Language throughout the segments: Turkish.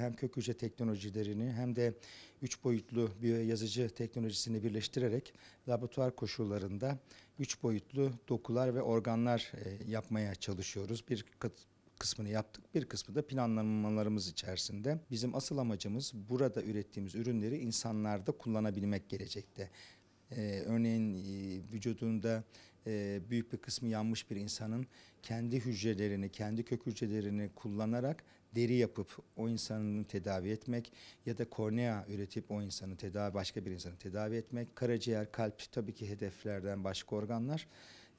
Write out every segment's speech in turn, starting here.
Hem kök hücre teknolojilerini hem de üç boyutlu yazıcı teknolojisini birleştirerek laboratuvar koşullarında üç boyutlu dokular ve organlar e, yapmaya çalışıyoruz. Bir kısmını yaptık. Bir kısmı da planlamalarımız içerisinde. Bizim asıl amacımız burada ürettiğimiz ürünleri insanlarda kullanabilmek gelecekte. Ee, örneğin e, vücudunda e, büyük bir kısmı yanmış bir insanın kendi hücrelerini, kendi kök hücrelerini kullanarak deri yapıp o insanın tedavi etmek ya da kornea üretip o insanı tedavi başka bir insanı tedavi etmek, karaciğer, kalp tabii ki hedeflerden başka organlar.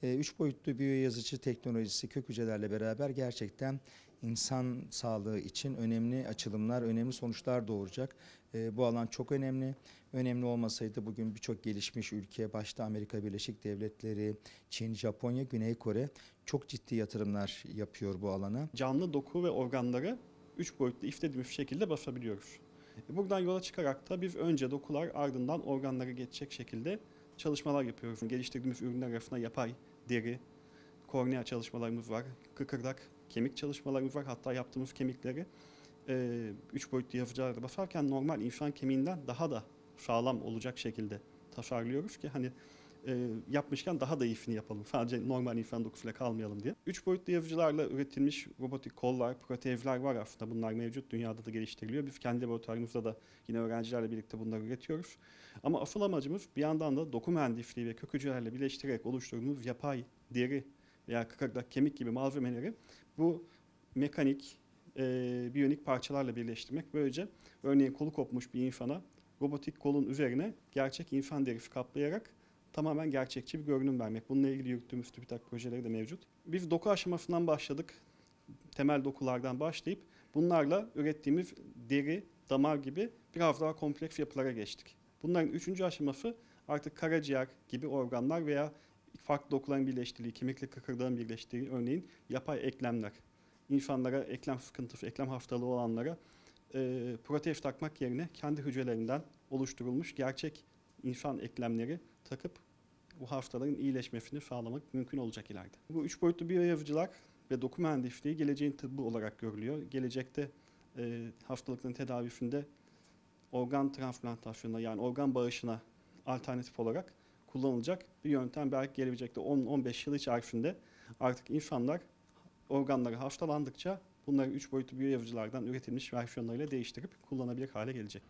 E, Üç boyutlu biyoyazıcı teknolojisi kök hücrelerle beraber gerçekten insan sağlığı için önemli açılımlar, önemli sonuçlar doğuracak. E, Bu alan çok önemli. Önemli olmasaydı bugün birçok gelişmiş ülke, başta Amerika Birleşik Devletleri, Çin, Japonya, Güney Kore çok ciddi yatırımlar yapıyor bu alana. canlı doku ve organları üç boyutlu iflediğimiz şekilde basabiliyoruz. E, Buradan yola çıkarak da biz önce dokular ardından organlara geçecek şekilde çalışmalar yapıyoruz. Geliştirdiğimiz ürünler arasında yapay, deri, kornea çalışmalarımız var, kıkırdak, kemik çalışmalarımız var. Hatta yaptığımız kemikleri e, üç boyutlu yazıcılarda basarken normal insan kemiğinden daha da sağlam olacak şekilde tasarlıyoruz ki hani e, yapmışken daha da iyisini yapalım. Sadece normal insan dokusuyla kalmayalım diye. Üç boyutlu yazıcılarla üretilmiş robotik kollar, protezler var aslında. Bunlar mevcut. Dünyada da geliştiriliyor. Biz kendi laboratuvarımızda da yine öğrencilerle birlikte bunları üretiyoruz. Ama asıl amacımız bir yandan da doku mühendisliği ve kök hücrelerle birleştirerek oluşturduğumuz yapay, deri veya kıkırdak, kemik gibi malzemeleri bu mekanik, e, biyonik parçalarla birleştirmek. Böylece örneğin kolu kopmuş bir insana robotik kolun üzerine gerçek insan derisi kaplayarak tamamen gerçekçi bir görünüm vermek. Bununla ilgili yürüttüğümüz TÜBİTAK projeleri de mevcut. Biz doku aşamasından başladık. Temel dokulardan başlayıp bunlarla ürettiğimiz deri, damar gibi biraz daha kompleks yapılara geçtik. Bunların üçüncü aşaması artık karaciğer gibi organlar veya farklı dokuların birleştiği, kemikli kıkırdağın birleştiği örneğin yapay eklemler. İnsanlara eklem sıkıntısı, eklem hastalığı olanlara e, protez takmak yerine kendi hücrelerinden oluşturulmuş gerçek insan eklemleri takıp bu hastaların iyileşmesini sağlamak mümkün olacak ileride. Bu üç boyutlu biyoyazıcılar ve doku mühendisliği geleceğin tıbbı olarak görülüyor. Gelecekte e, hastalıkların tedavisinde organ transplantasyonuna yani organ bağışına alternatif olarak kullanılacak bir yöntem belki gelecekte 10-15 yıl içerisinde artık insanlar organları hastalandıkça bunları üç boyutlu biyoyazıcılardan üretilmiş versiyonlarıyla değiştirip kullanabilir hale gelecek.